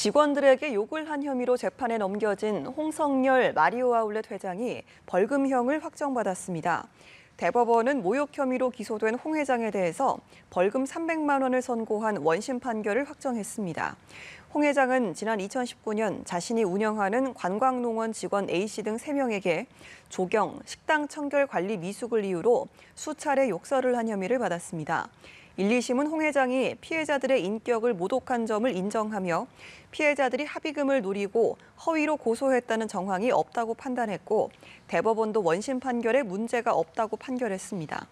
직원들에게 욕을 한 혐의로 재판에 넘겨진 홍성열 마리오 아울렛 회장이 벌금형을 확정받았습니다. 대법원은 모욕 혐의로 기소된 홍 회장에 대해서 벌금 300만 원을 선고한 원심 판결을 확정했습니다. 홍 회장은 지난 2019년 자신이 운영하는 관광농원 직원 A씨 등 3명에게 조경, 식당 청결 관리 미숙을 이유로 수차례 욕설을 한 혐의를 받았습니다. 1, 2심은 홍 회장이 피해자들의 인격을 모독한 점을 인정하며 피해자들이 합의금을 노리고 허위로 고소했다는 정황이 없다고 판단했고 대법원도 원심 판결에 문제가 없다고 판결했습니다.